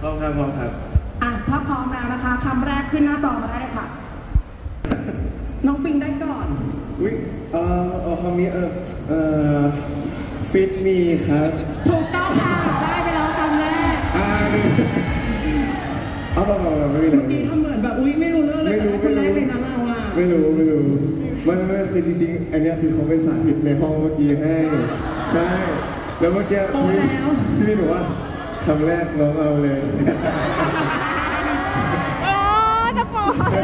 พร้อมครับพร้อมครับอะถ้าพร้อมแล้วนะคะคำแรกขึ้นหน้าจอมาได้เลยค่ะ น้องปิงได้ก่อนอุ้ยเอ่อเอ่อคำนี้เออเอ่อฟิตมีครับ ถูกต้องค่ะ ได้ไปแล้วคำแรกอ่าเอาเปล่าเปล่าเปล่าไม่มีอะไรเมื่อกี้ทำเหมือนแบบอุ้ยไม่รู้เรื่องเลยแต่ได้คนแรกเลยนะเราอะไม่รู้ไม่รู้ไม่ไม่ไม่คือจริงๆอันเนี้ยคือเขาไปสาธิตในห้องเมื่อกี้ให้ ใช่ แล้วเมื่อกี้โตแล้วพี่พี่บอกว่า คำแรกน้องเอาเลยโอ้จะปล่อย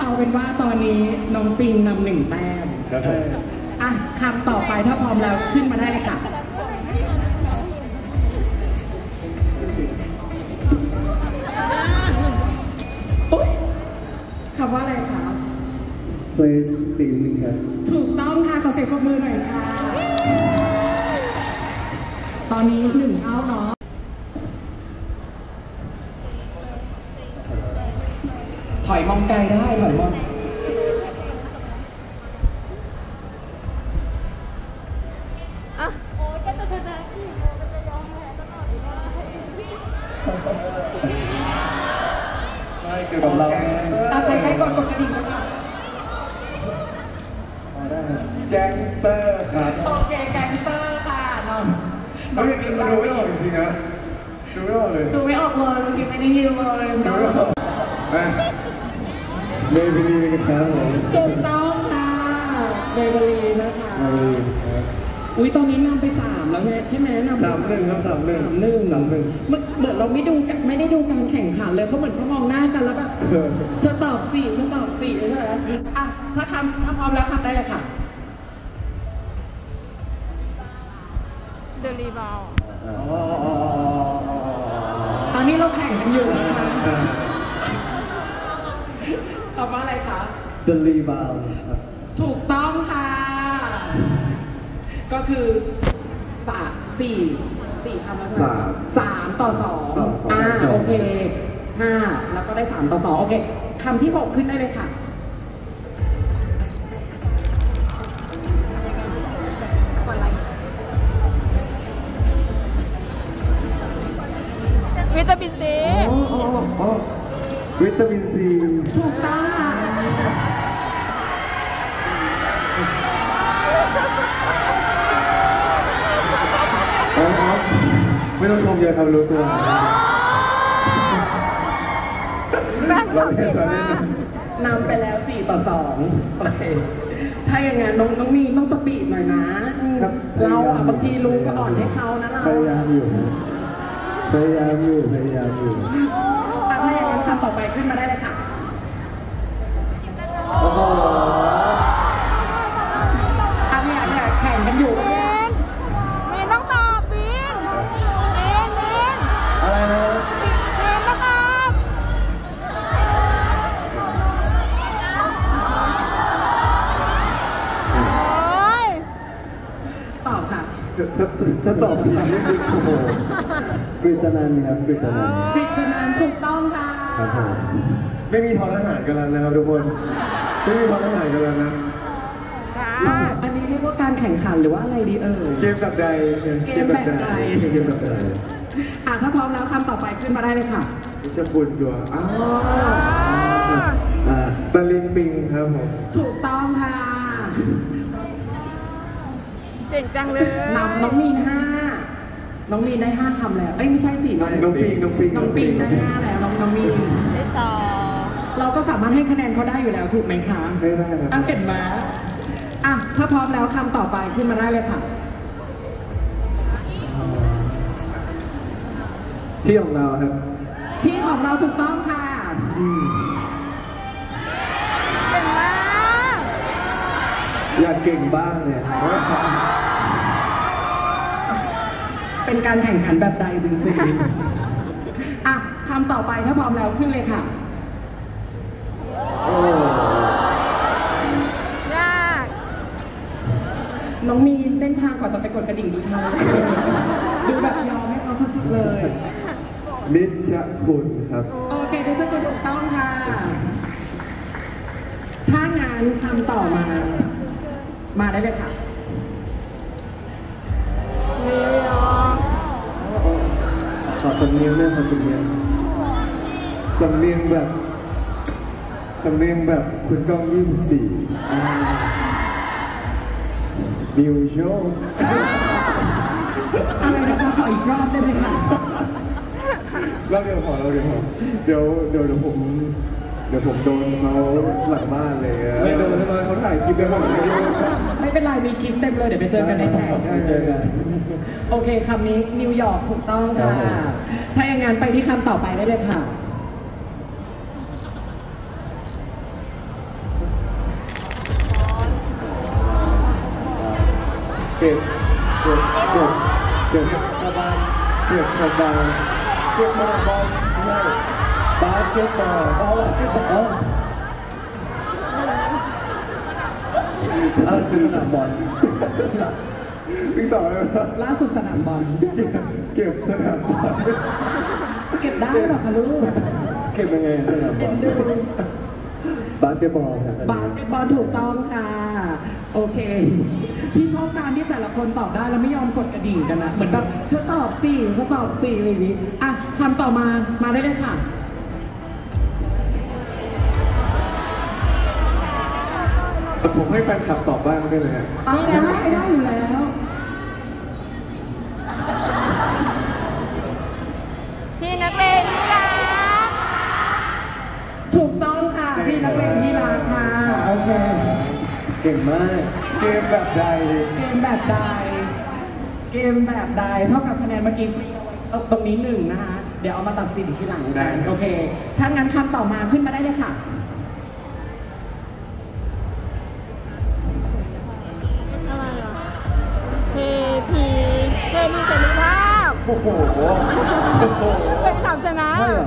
เอาเป็นว่าตอนนี้น้องปิงนำหนึ่งแต้มครับผมเอออะคำต่อไปถ้าพร้อมแล้วขึ้นมาได้เลยค่ะ อุ๊ยคำว่าอะไรคะ เฟสตินครับ ถูกต้องค่ะ ขอเสียงปรบมือหน่อยค่ะ ตอนนี้หนึ่งเท่าเนาะ ไกลได้ถอยมองอะโอ้ยก็จะชนะอีกโอ้ก็จะยอมแพ้ตลอดเลยว่าใช่เกี่ยวกับเราไงอาใครได้ก่อนกดกระดิ่งเลยค่ะแก๊งสเตอร์ครับโอเคแกงเตอร์ค่ะเนาะเฮ้ยดูไม่ออกจริงๆนะดูไม่ออกเลยดูไม่ออกเลยเมื่อกี้ไม่ได้ยินเลยดูเนาะไม่ออกอะ เมย์บิลีนครับผมถูกต้องค่ะเบเบอรีนะคะเมย์บิลีนครับอุ้ยตอนนี้นำไปสามแล้วเนี่ยใช่ไหมนำไปสามหนึ่งครับสามหนึ่งสามหนึ่งสามหนึ่งเมื่อเหมือนเราไม่ดูกันไม่ได้ดูการแข่งขันเลยเขาเหมือนเขามองหน้ากันแล้วแบบเออเธอตอบสี่เธอตอบสี่ใช่ไหมอะถ้าคำถ้าพร้อมแล้วคำได้เลยค่ะเดลีบอลอ๋ออ๋ออ๋ออ๋อตอนนี้เราแข่งกันอยู่นะคะ The Rebound ครับ ถูกต้องค่ะ ก็คือสามสี่สี่คำแล้วใช่ไหมสามสามต่อสองต่อสองอ่าจบโอเคห้าแล้วก็ได้สามต่อสองโอเคคำที่หกขึ้นได้เลยค่ะ วิตามินซี อ๋ออ๋ออ๋อวิตามินซี ถูกต้องค่ะ อ๋ออ๋อ ไม่ต้องชมเยอะครับรู้ตัวแป้งเราทำเล่เก่นงเราเล่มานกนำไปแล้วสี่ต่อสองโอเค ถ้าอย่างนั้นน้องน้องมีนต้องสปีดหน่อยนะ ครับ เราอะบางทีรู้ก็อ่อนให้เขานะเรา พยายามอยู่พยายามอยู่พยายามอยู่ ถ้าถ้าตอบผิดนี่คือโอ้โหกฤตนันครับกฤตนันท์ปริศนานถูกต้องค่ะครับผมไม่มีทอนอาหารกันแล้วนะครับทุกคน ไม่มีทอนอาหารกันแล้วนะค่ะอันนี้เรียกว่าการแข่งขันหรือว่าอะไรดีเอ่ย เกมแบบใดเกมแบบใดเกมแบบใดอะถ้าพร้อมแล้วคำต่อไปขึ้นมาได้เลยค่ะ นิชคุณจัวอ้าวอ่าอ่าตะลิงปิงครับผม ถูกต้องค่ะ เก่งจังเลยนำน้องมีนห้าน้องมีนได้ห้าคำแล้วเอ้ยไม่ใช่สิน้องน้องปิงน้องปิงน้องปิงได้ห้าแล้วน้องน้องมีนได้สองเราก็สามารถให้คะแนนเขาได้อยู่แล้วถูกไหมคะได้ได้ครับอะเห็นไหมอะถ้าพร้อมแล้วคำต่อไปขึ้นมาได้เลยค่ะ ที่ของเราครับ ที่ของเราถูกต้องค่ะอืมเก่งมากอยากเก่งบ้างเนี่ย เป็นการแข่งขันแบบใดจริงๆอะคำต่อไปถ้าพร้อมแล้วขึ้นเลยค่ะโอ้ยากน้องมีนเส้นทางก่อนจะไปกดกระดิ่งดูชาดูแบบยอมให้เขาสุดๆเลย นิชคุณครับ โอเคเดี๋ยวจะกดถูกต้องค่ะ ถ้างานคำต่อมา มาได้เลยค่ะนิวยอร์กขอ สำเนียงด้วยขอสำเนียงสำเนียงแบบสำเนียงแบบคุณก้อง24อ่านิวโชว์อะไรนะคะขออีกรอบได้ไหมคะเราเดี๋ยวพอเราเดี๋ยวพอเดี๋ยวเดี๋ยวเดี๋ยวผม เดี๋ยวผมโดนเขาหลังบ้านเลยอะไม่โดนใช่ไหมเขาถ่ายคลิปแล้วเขาถ่ายรูปไม่เป็นไรมีคลิปเต็มเลยเดี๋ยวไปเจอกันใน tag เจอกันโอเคคำนี้นิวยอร์กถูกต้องค่ะครับผมถ้าอย่างนั้นไปที่คำต่อไปได้เลยค่ะเก็บเก็บเก็บเก็บสบายเก็บสบายเก็บสบายไม่ใช่ บาสเกตบอลอ๋อบาสเกตบอลอะไรคือสนามบอลวิ่งต่อเลยนะล่าสุดสนามบอล เก็บเก็บสนามบอล เก็บได้หรอคะลูก เก็บยังไงสนามบเอ็อลนดูบาสเกตบอลครับบาสเกตบอลถูกต้องค่ะ โอเค พี่ชอบการที่แต่ละคนตอบได้แล้วไม่ยอมกดกระดิ่งกันนะ เหมือนแบบเธอตอบสี่เธอตอบสี่อะไรอย่างนี้ อะคำต่อมา มาได้เลยค่ะ ผมให้แฟนคลับตอบบ้างได้ไหมฮะเอาได้ได้อยู่แล้วพี่นักเรียนที่รักถูกต้องค่ะพี่นักเรียนที่รักค่ะโอเคเก่งมากเกมแบบใดเกมแบบใดเกมแบบใดเท่ากับคะแนนเมื่อกี้ฟรีเอาไว้เอาตรงนี้หนึ่งนะคะเดี๋ยวเอามาตัดสินทีหลังได้กันครับโอเคถ้างั้นคำต่อมาขึ้นมาได้เลยค่ะ เทพีเสรีภาพ โอ้โหโอ้โหเป็นคำชนะใช่เหรอ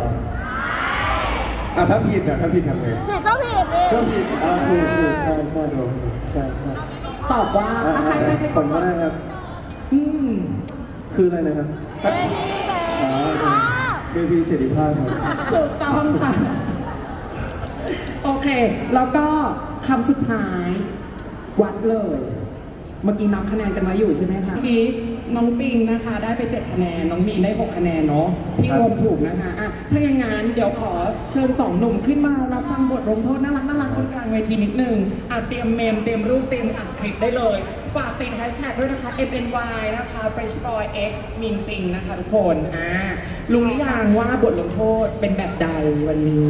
อะถ้าผิดอะถ้าผิดทำไงผิดก็ผิดเองก็ผิดอ่าถูกถูกใช่ใช่ถูกใช่ใช่ตอบว่าอะใครใครใครผมก็ได้ครับ อืมคืออะไรนะครับเทพีเสรีภาพเ p เสรีภาพครับถูกต้องค่ะ โอเค แล้วก็คำสุดท้าย วัดเลย เมื่อกี้นับคะแนนกันไว้อยู่ใช่ไหมคะเมื่อกี้ น้องปิงนะคะ ได้ไป 7 คะแนน น้องมีนได้ 6 คะแนนเนาะพี่ครับรวมถูกนะคะอะถ้าอย่างงั้นเดี๋ยวขอเชิญสองหนุ่มขึ้นมารับฟังบทลงโทษน่ารักน่ารักบนกลางเวทีนิดนึงอะเตรียมเมมเตรียมรูปเตรียมอัดคลิปได้เลย ฝากติดแฮชแท็กด้วยนะคะ MNY นะคะ Fresh Boy X มินปิงนะคะทุกคนอ่ารู้หรือยังว่าบทลงโทษเป็นแบบใดวันนี้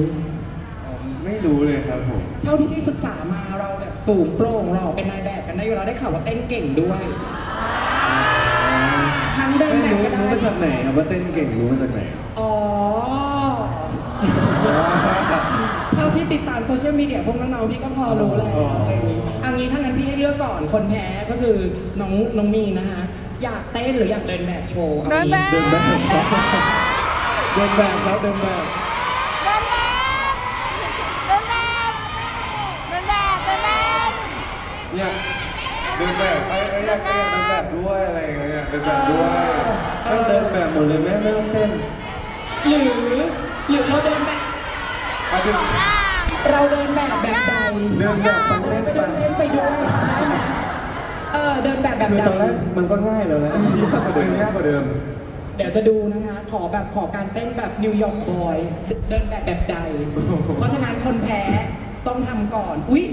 ไม่รู้เลยครับผม เท่าที่พี่ศึกษามาเราแบบสูงโปร่งเราเป็นนายแบบกันได้อยู่แล้วได้ข่าวว่าเต้นเก่งด้วย ทั้งเดินแบบก็ได้ รู้มาจากไหนครับว่าเต้นเก่งรู้มาจากไหน อ๋อ เท่าที่ติดตามโซเชียลมีเดียพวกน้องๆพี่ก็พอรู้แล้วอ๋อออะไรอย่างนี้อันนี้ถ้างั้นพี่ให้เลือกก่อนคนแพ้ก็คือน้องน้องมีนนะคะอยากเต้นหรืออยากเดินแบบโชว์อาเดินแบบ เดินแบบเดินแบบครับเดินแบบเดินแบบเดินแบบเดินแบบเดินแบบเนี่ยเดินแบบไอ้ อยากไอ้อยากเดินแบบด้วยอะไรอย่างเงี้ยเดินแบบด้วยเออเดินแบบหมดเลยแม่ไม่ต้องเต้นหรือหรือเราเดินแบบเอาเป็นเราเดินแบบแบบใดเดินแบบต้องเล่นไปไปเดินเล่นไปด้วยได้ไหมเออเดินแบบแบบคือใดตอนแรกมันก็ง่ายแล้วนะยากกว่าเดิมยากกว่าเดิม เดี๋ยวจะดูนะคะขอแบบขอการเต้นแบบนิวยอร์กบอยเดินแบบแบบใด เพราะฉะนั้นคนแพ้ต้องทำก่อนอุ๊ย